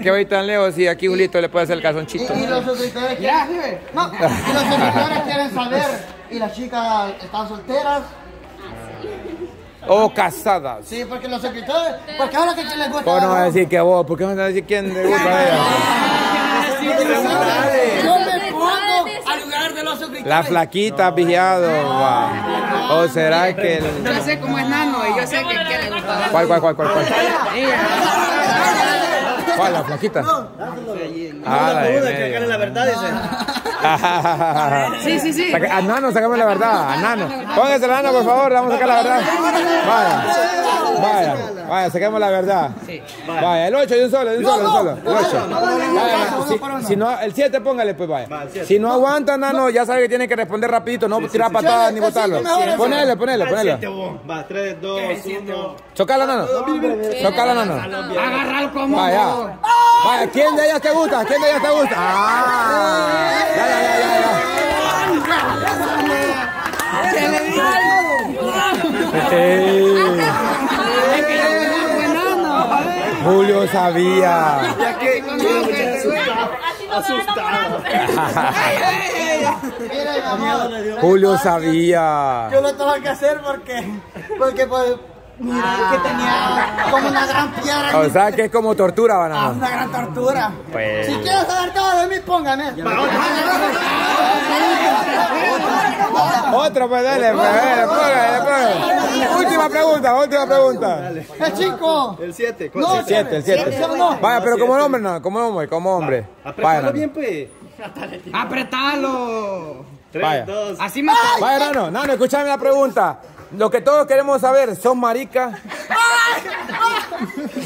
que voy tan lejos y aquí Julito le puede hacer el calzonchito. Y los suscriptores quieren, no, y los suscriptores quieren saber, y las chicas están solteras. O casadas. Sí, porque los suscriptores, porque ahora que les gusta. ¿Cómo no va a decir que vos? ¿Por qué no vas a decir quién le gusta a ella? Yo me pongo al lugar de los suscriptores. La flaquita vigiado. va. ¿O será que el... Yo sé cómo es nano y yo sé que quiere gustar. ¿Cuál, cuál, cuál, cuál? cuál? ¿Cuál, la flaquita? Ah, la de medio. la verdad, dice. Sí, sí, sí. Saca- A Nano, sacamos la verdad. A Nano. Póngase la Nano, por favor. Vamos a sacar la verdad. Vaya. Vaya. Vaya, saquemos la verdad. Vaya, el 8 de un solo, de un solo, de un solo. El 8. Vaya, si, si no, el 7 póngale, pues vaya. Si no aguanta, Nano, ya sabe que tiene que responder rapidito. No tirar patadas ni botarlo. Ponele, ponele, ponele. Va, 3, 2, 1. Chocala, Nano. Chocala, Nano. Agarrar como. Vaya. Vaya, ¿quién de ellas te gusta? ¿Quién de ellas te gusta? Ah. Ya, ya, ya, ya, ya. Ey. Julio sabía. Mira, mi amor, Julio sabía. yo lo tengo que hacer porque, porque pues, mira, que tenía como una gran piedra. O sea que es como tortura, Ah, banana. una gran tortura. Pues. Si quieres saber todo de mí, póngame. Otro, pues dale, pues, dale, póngale, póngale. Última pregunta, última pregunta. El chico. El 7. No, El 7, el 7. Vaya, pero como hombre, no, como hombre, como hombre. Apretalo bien, pues. Apretalo. 3, Vaya. 2. Así me. Vaya, Nano, Nano, escúchame la pregunta. Lo que todos queremos saber, ¿son maricas?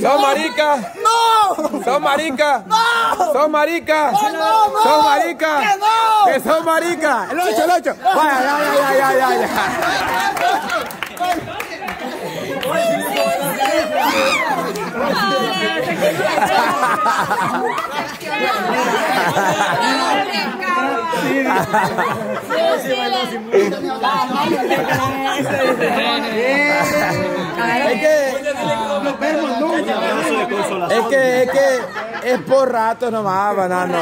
¿Son maricas? ¡No! ¿Son maricas? ¡No! ¿Son maricas? no, no! ¿Son maricas? ¡Que no! ¡Que son maricas! ¡El 8, el 8! ¡Vaya, ya, ya, ya, ya, ya, ya! Es que, es que, es por rato nomás, banano.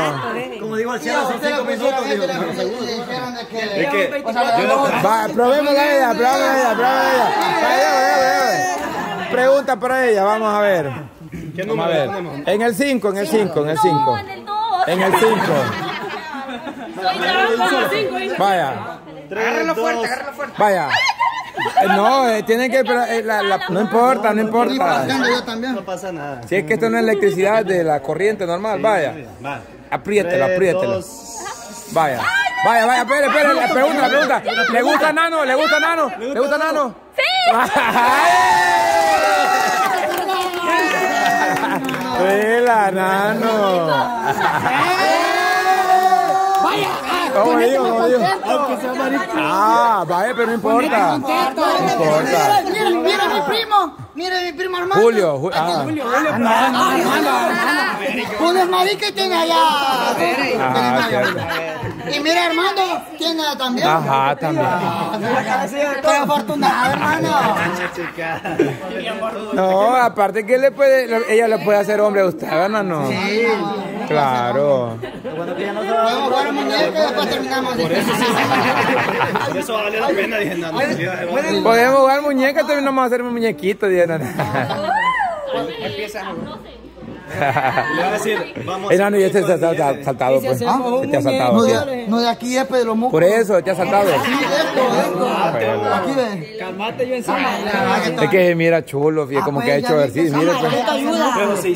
Como digo al cielo, hace 5 minutos. digo. Es que Va, probémosla a ella, probémosla a ella, probémosla a Pregunta para ella, vamos a ver. ¿Qué Vamos a ver. En el 5, en el 5, en el 5. en el 2. En el 5. Vaya, 3, 2. vaya. Eh, No, eh, tienen que. eh, la- la- no importa, no importa. Yo también. No pasa nada. Si es que esto no es electricidad de la corriente normal, vaya. Va. Apriétela, apriétela. Vaya. Vaya, vaya, espere, espere, la pregunta, la pregunta. ¿Le gusta Nano? ¿Le gusta Nano? ¿Le gusta Nano? ¡Sí! ¡Vela, Nano! ¿Cómo digo? ¿Cómo digo? Ah, vaya, pero no importa. No importa. Mira, mira mi primo. Mira mi primo Armando. Julio, Ju- ah. Julio es marica y tiene allá. Ah. Y mira Armando, tiene también. Ajá, también. Estoy afortunado, hermano. No, aparte que le puede, ella le puede hacer hombre a usted, ¿verdad? No. Claro. Podemos jugar a muñeca y después terminamos. Por eso vale la pena, dije nada. Podemos jugar muñecas, también vamos a hacer un muñequito, Diana. Le voy a decir, vamos a Enano, y este se te ha saltado, pues. Se te ha No de, no de aquí es Pedro. Por eso, te ha saltado. Sí, esto, esto. Bueno. Aquí ve. Calmate yo encima. Es que mira chulo, fíjate, como que ha hecho ejercicio, pues.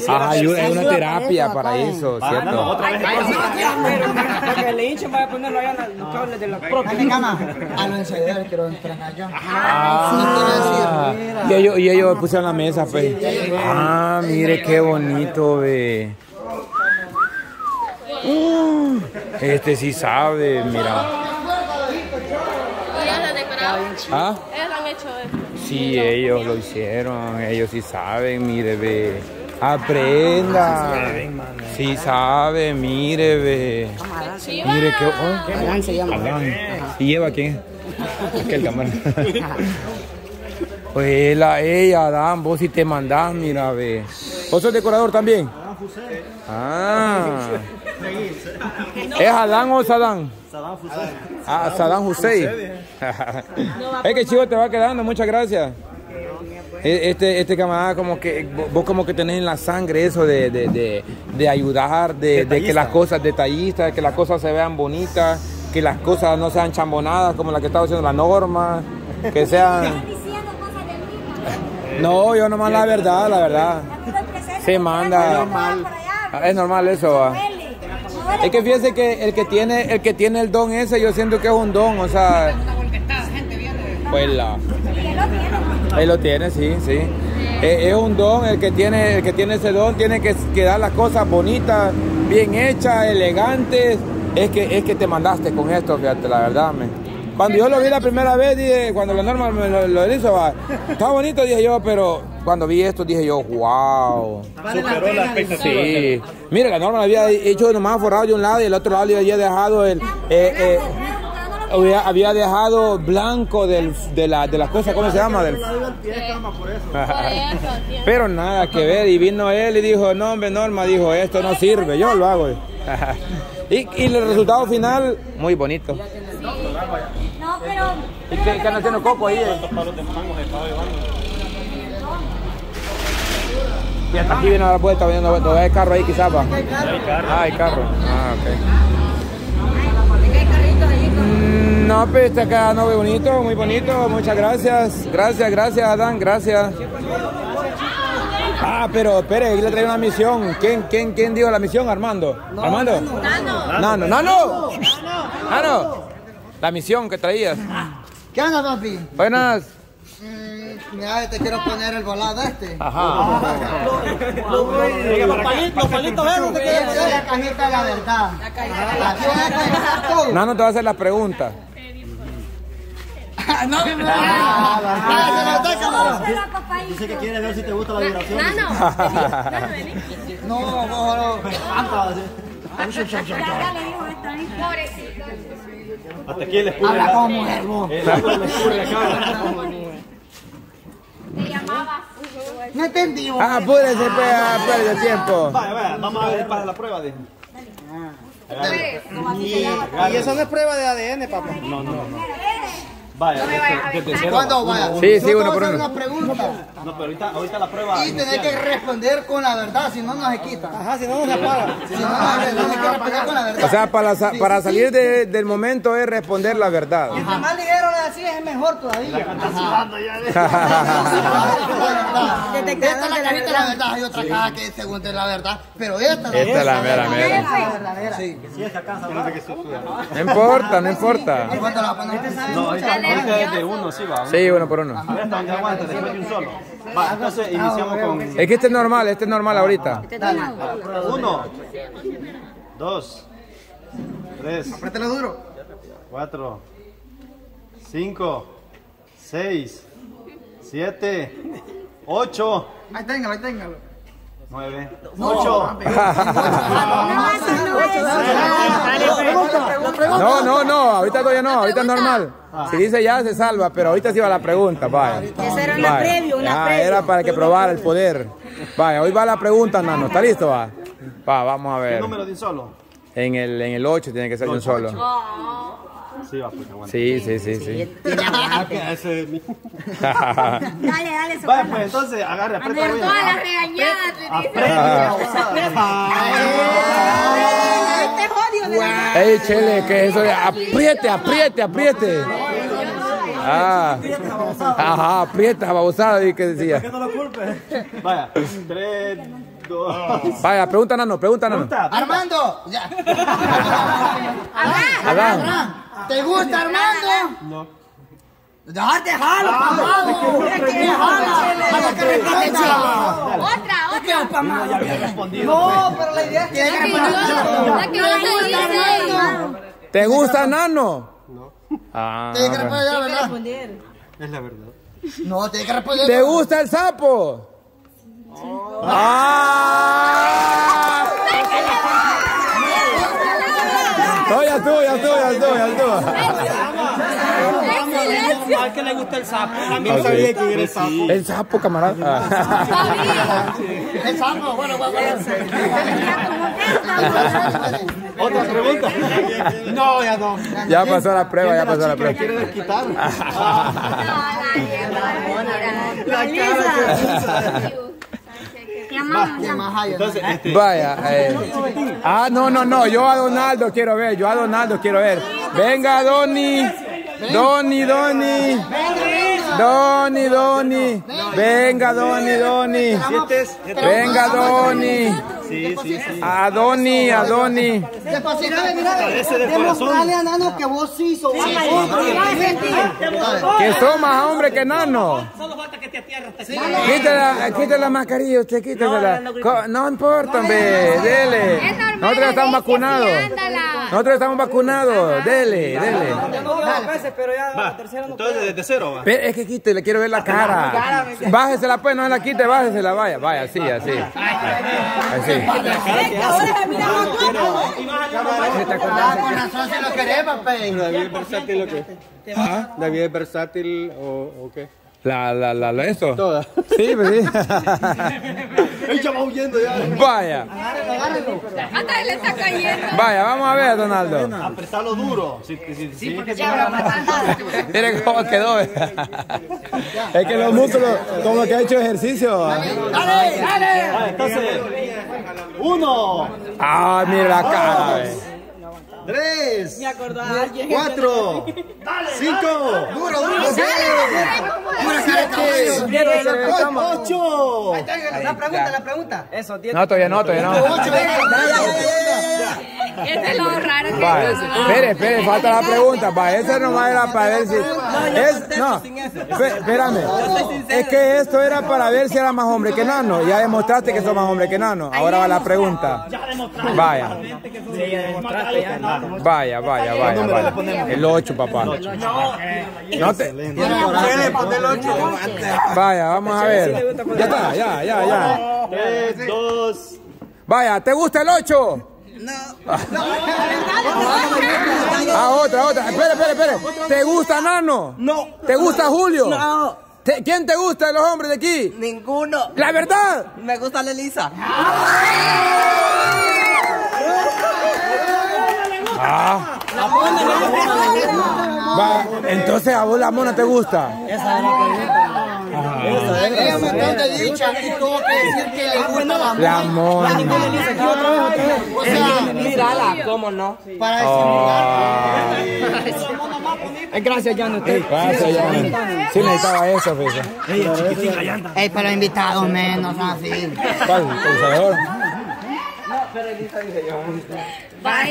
Pero ayuda, es una terapia para eso, ¿cierto? Otra vez. Para que le hinchen, vaya a ponerlo allá en los cables de la propia. A los ensayadores quiero entrenar yo. Ah, y ellos, y ellos pusieron la mesa, pues. Ah, mire qué bonito, ve. Uh, este sí sabe, mira. ¿Ah? Ellos lo han hecho esto. Sí, ellos lo hicieron, ellos sí saben, mire, ve. Aprenda. Sí sabe, mire, ve. Mire qué. oh, Adán se llama. ¿Y Eva quién es? Aquel cámara. Pues la, ella, Adán, vos si te mandás, mira, ve. ¿Vos sos decorador también? Ah. ¿Es Adán o Sadán? Saddam Hussein. Ah, Saddam Hussein. es que chivo te va quedando, muchas gracias. Este, este camarada como que, vo- vos como que tenés en la sangre eso de, de, de, de ayudar, de, de que las cosas detallistas, que las cosas se vean bonitas, que las cosas no sean chambonadas como la que estaba haciendo la norma, que sean... No, yo nomás la verdad, la verdad. Se manda. Ah, Es normal eso, va. Es que fíjese que el que tiene, el que tiene el don ese, yo siento que es un don, o sea. Pues la. Y él lo tiene. Él lo tiene, sí, sí. Es, es un don, el que tiene, el que tiene ese don tiene que, que dar las cosas bonitas, bien hechas, elegantes. Es que, es que te mandaste con esto, fíjate, la verdad, me. Cuando yo lo vi la primera vez, dije, cuando la norma me lo, lo hizo, va, está bonito, dije yo, pero cuando vi esto, dije yo, wow. Superó la expectativa. Sí. Mira, la norma había hecho nomás forrado de un lado y el otro lado le había dejado el. eh, eh, había, había dejado blanco del, de, la, de las cosas, ¿cómo se llama? Del, pero nada que ver, y vino él y dijo, no hombre Norma, dijo, esto no sirve, yo lo hago. y, y el resultado final, muy bonito. No, pero. ¿Y qué, qué haciendo Coco ahí? eh? Y hasta aquí viene a la vuelta, viendo todavía hay carro ahí quizás va. Ah, hay carro. Ah, ok. Mm, No, pues está quedando muy bonito, muy bonito. Muchas gracias. Gracias, gracias, Adán, gracias. Ah, pero espere, aquí le traigo una misión. ¿Quién, quién, quién dio la misión? Armando. ¿Armando? Nano. Nano. Nano. La misión que traías. ¿Qué onda, papi? Buenas. Mm, mira, te quiero poner el volado este. Ajá. Los palitos es la cajita de la verdad. Voy todo. Nano te va a hacer las preguntas. No, no, no. Ah, Dice que quiere ver si te gusta la vibración. No, no, no. Esto ahí. Pobrecito. Hasta aquí le escurre Habla la- como mujer, vos. el agua le escurre la cara. Te llamaba. No entendí. Ah, apúrese, pues, ah, pierde el tiempo. Vaya, vaya, vamos a ver para la prueba, dije. Y eso no es prueba de ADN, papá. Vaya, desde, desde cero. ¿Cuándo vaya? Sí, sí, uno por uno. una pregunta. No, pero ahorita, ahorita la prueba. Y tenés que responder con la verdad, si no, no se quita. Ajá, si no, no se apaga. Si no, no se tenés que responder con la verdad. O sea, para, sa- para salir de- del momento es responder la verdad. Mientras más ligero le decís, es mejor todavía. Esta es la carita de la verdad, hay otra caja que según es la verdad, pero esta Esta es la mera, mera. la verdadera. Sí. No importa, no importa. ¿Y? No, ahorita, ahorita desde uno, sí va. Sí, uno por uno. A ver hasta dónde aguanta, después de un solo. Va, entonces iniciamos con Es que este es normal, este es normal ahorita. uno, dos, tres, Apriétalo duro. cuatro, cinco, seis, siete, ocho, Ahí téngalo, ahí téngalo. Nueve, ocho. No, no, no, ahorita todavía no, ahorita es normal. Si dice ya, se salva, pero ahorita sí va la pregunta, vaya. Esa era una previa, una Ah, previa. era para que probara el poder. Vaya, hoy va la pregunta, Nano. ¿Está listo, va? Va, vamos a ¿Qué ver. número de un solo? En el, en el 8 tiene que ser de un solo. Sí, va, pues aguanta. Sí, sí, sí, sí. Mi- Dale, dale, Vaya, pues entonces agarre, aprieta Por bien. todas las regañadas. Ey, Chele, ¿qué es eso de apriete, apriete, apriete? Ah, ajá, aprieta, babosada, y que decía. no lo culpe. Vaya, tres, dos. Vaya, pregunta, Nano, pregunta, Nano. Armando, ya. Adán. ¿Te gusta Armando? No. Dejarte jalo, jalo. Para que responda. Otra, otra. No, pero la idea es que La que yo- te hice. ¿Te gusta, Nano? No. Ah, Tiene que responder la verdad. Es la verdad. No, tiene que responder. ¿Te gusta el sapo? ¡Ah! No, ya estuvo, ya estuvo, ya estuvo, ya estuvo. ¡Qué silencio! normal que le gusta el sapo. Ah, sí. sabía que era el sapo. El sapo, camarada. El sapo, bueno, bueno, Otra pregunta. No, ya no. ya pasó la prueba, ya pasó la prueba. ¿Quiere desquitar? La Lisa. Te amamos. ¿Quién más hay? Entonces, este, Vaya. eh. Ah, no, no, no. Yo a Donaldo quiero ver. Yo a Donaldo quiero ver. Venga, Doni. Doni, Doni. Doni, Doni. Venga, Doni, Doni. Venga, Doni. Sí, sí, sí. A Doni, a Doni. Mira. Demostrale a Nano que vos sí sos. Que son más hombre que nano. Solo falta que te atierres. Quítela, quítela la mascarilla, usted quítela. Co- No importa, hombre, dele. Nosotros estamos vacunados. Nosotros estamos vacunados, dele, dele. No dos veces, pero ya la tercera no Entonces, desde cero va. Pero es que quítele, quiero ver la cara. Bájesela pues, no se la quite, bájesela, vaya, vaya, así, así. Así. Ah, con razón si lo querés, papi. ¿David es versátil o qué? ¿Ah? La, la, la, la, eso. Toda. Sí, pues sí. ¡Ey, ya va huyendo ya! Vaya, Hasta él está cayendo. vaya, vamos a ver, Donaldo. Apretarlo duro. Sí, sí, sí. porque Miren cómo quedó. Es que los músculos, como que ha hecho ejercicio. Entonces, uno, Ah, mira la cara. tres, cuatro, cinco, Duro, duro. Caballo. Ocho. La pregunta, la pregunta. Eso. No, todavía no, todavía no. Este es lo raro que Vaya, espere, espere, falta la pregunta. Vaya, esa nomás era para ver si. Es, no, espérame. Es que esto era para ver si era más hombre que nano. Ya demostraste que sos más hombre que nano. Ahora va la pregunta. Vaya. Vaya, vaya, vaya, vaya. El 8, papá. No te... Vaya, vamos a ver. Ya está, ya, ya, ya. Tres, dos. Vaya, ¿te gusta el 8? Ah, otra, otra. Espera, espera, espera. ¿Te gusta Nano? No. ¿Te gusta Julio? No. ¿Te- ¿Quién te gusta de los hombres de aquí? Ninguno. La verdad. Me gusta la Elisa. Ah. Va, entonces a vos la mona te gusta. Ella me dio de dicha y tuvo que decir que le gusta la La mona. O sea, Mírala, ¿cómo no? para disimular. Gracias, ya no Gracias. Sí necesitaba eso, fíjese. Ey, pero invitados menos, así. ¿Cuál?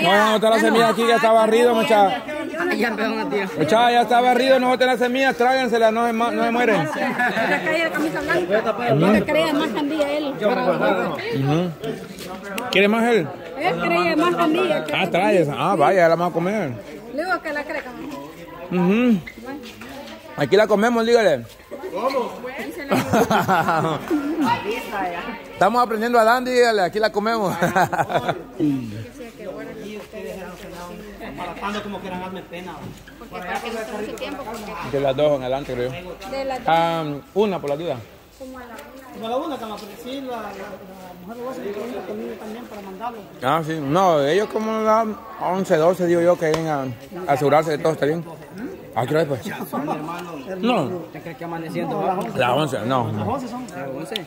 No, no está la semilla aquí, ya está barrido, tía. Muchacha, ya está barrido, no boten las semillas, tráiganselas, no no se mueren. Él creía más candilla él. ¿Quiere más él? Él creía más candilla. Ah, trae esa. Ah, vaya, ya la vamos a comer. Le digo que la cree. Ujú. Aquí la comemos, dígale. Estamos aprendiendo a Dandy, dígale, aquí la comemos. Maratando como que eran hazme pena. Porque para que no su tiempo. De las dos en adelante, creo yo. de la Ah, una por la duda. como a la Como la una, como que sí, la, la, la mujer lo hace conmigo, conmigo también para mandarlo. Ah, sí. No, ellos como las 11, 12, digo yo, que vengan a asegurarse de todo está bien. Ah, ¿qué hora es, pues? No, ¿Te crees que amaneciendo? A las 11. las 11, no. ¿Las 11 son? A las 11.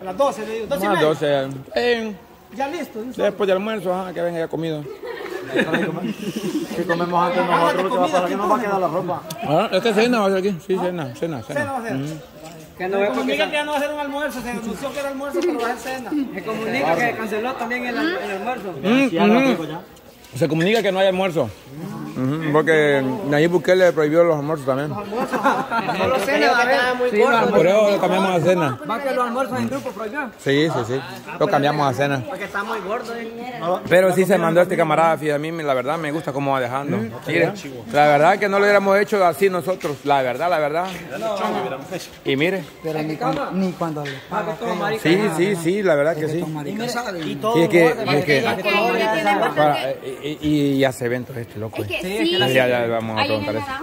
A las 12, le digo. 12 y Las media. 12. eh, Ya listo. después del almuerzo, ajá, que venga ya comido. Si comemos antes nosotros, ¿qué va a pasar? ¿Qué nos va a quedar la ropa? Ah, esta cena va a ser aquí. Sí, cena, cena, Cena cena. va a ser. Que no es porque que ya no va a ser un almuerzo, se anunció que era almuerzo, pero va a ser cena. Se comunica que canceló también el, el almuerzo. Mm, ujú. Se comunica que no hay almuerzo. Ujú, Porque Nayib Bukele prohibió los almuerzos también. Solo cena va a haber. Sí, los Por eso lo cambiamos a cena. almuerzos- Va que los almuerzos en grupo prohibió. Sí, sí, sí. Lo cambiamos a cena. Porque está muy gordo. ¿eh? Pero sí se mandó este camarada, fíjate, a mí me- la verdad me gusta cómo va dejando. Mire, la verdad que no lo hubiéramos hecho así nosotros, la verdad, la verdad. Y mire, Pero ni cuando, ni cuando sí, sí, sí, la verdad que sí. Y todo Sí, es que, y, y- y hace eventos este loco. Es que sí. Ya, ya vamos a Ahí en el preguntar eso.